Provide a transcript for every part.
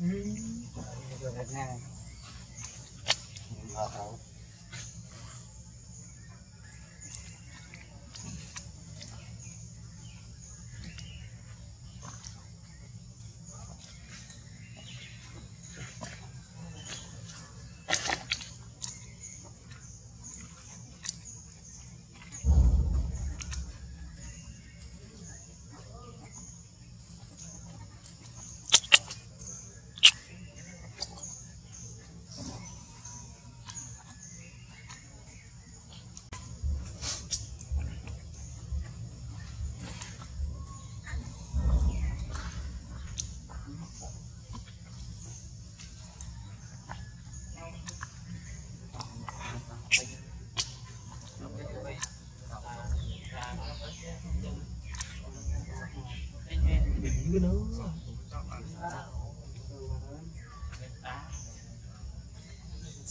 Ừ.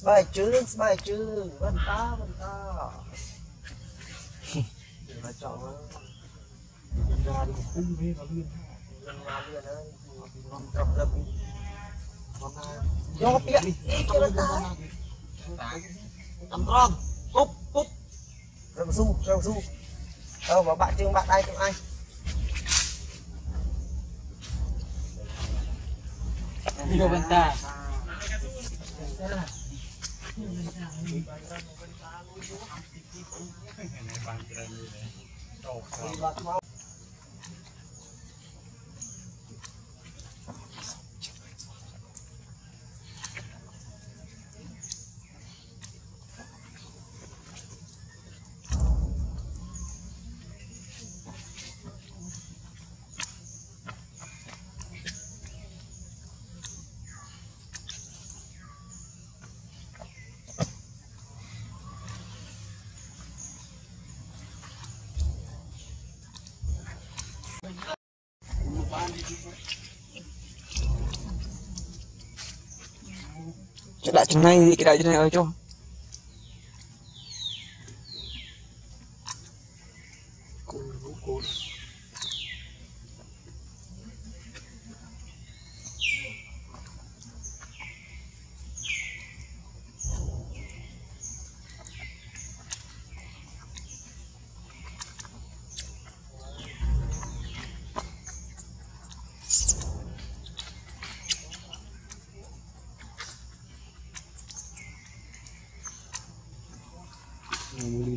Bài chứ, bài chứ, vân ta, vân ta. Đừng có chọn nó. ra đi cung đi vào Đừng làm liền ơi. Con trọc lập đi. Con ta. Tắm con, cúp, cúp. Rồng su, rồng su. Đâu, bảo bạn trưng bạn ai trưng ai. Video bên ta Đi vào mau. Cái đại trên này thì cái đại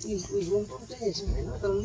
dậy đi Cái này ơi, sự đi thật ốm.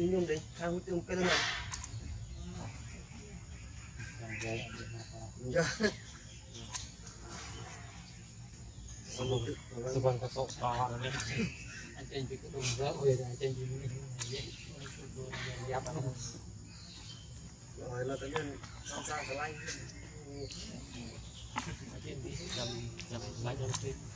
senyum deh kamu tuh cái này enggak Seban kesok bawah ni. Anjing juga dong, oi anjing juga ni. Ya apa ni? rồi là tự nhiên sao sao cái lanh Anjing di jam jam lain jam tu.